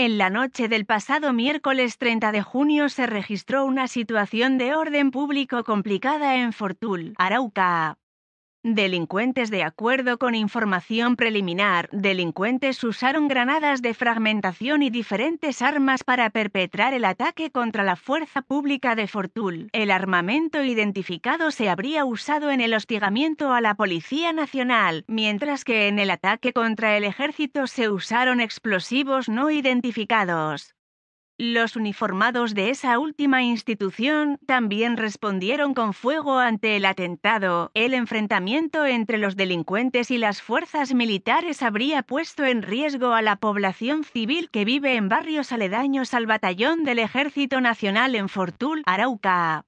En la noche del pasado miércoles 30 de junio se registró una situación de orden público complicada en Fortul, Arauca. Delincuentes de acuerdo con información preliminar, delincuentes usaron granadas de fragmentación y diferentes armas para perpetrar el ataque contra la fuerza pública de Fortul. El armamento identificado se habría usado en el hostigamiento a la Policía Nacional, mientras que en el ataque contra el ejército se usaron explosivos no identificados. Los uniformados de esa última institución también respondieron con fuego ante el atentado. El enfrentamiento entre los delincuentes y las fuerzas militares habría puesto en riesgo a la población civil que vive en barrios aledaños al batallón del Ejército Nacional en Fortul, Arauca.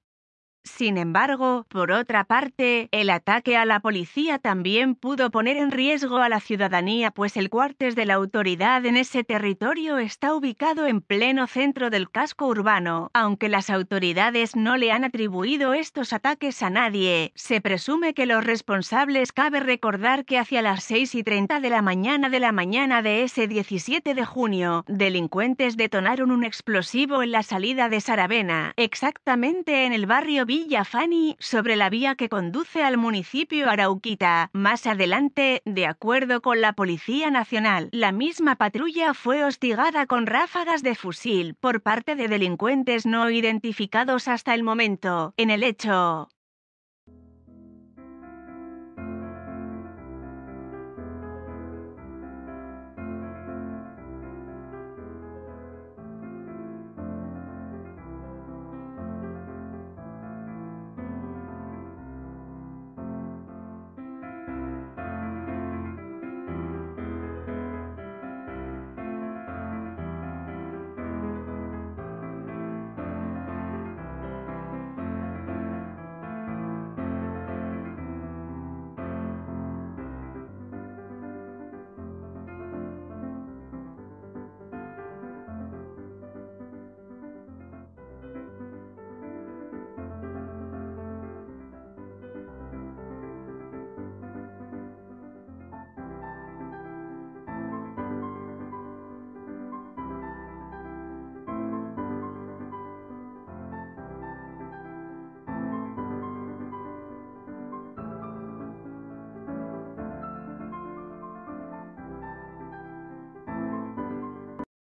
Sin embargo, por otra parte, el ataque a la policía también pudo poner en riesgo a la ciudadanía, pues el cuartel de la autoridad en ese territorio está ubicado en pleno centro del casco urbano. Aunque las autoridades no le han atribuido estos ataques a nadie, se presume que los responsables cabe recordar que hacia las 6 y 30 de la mañana de la mañana de ese 17 de junio, delincuentes detonaron un explosivo en la salida de Saravena, exactamente en el barrio Villa Fani, sobre la vía que conduce al municipio Arauquita. Más adelante, de acuerdo con la Policía Nacional, la misma patrulla fue hostigada con ráfagas de fusil por parte de delincuentes no identificados hasta el momento. En el hecho,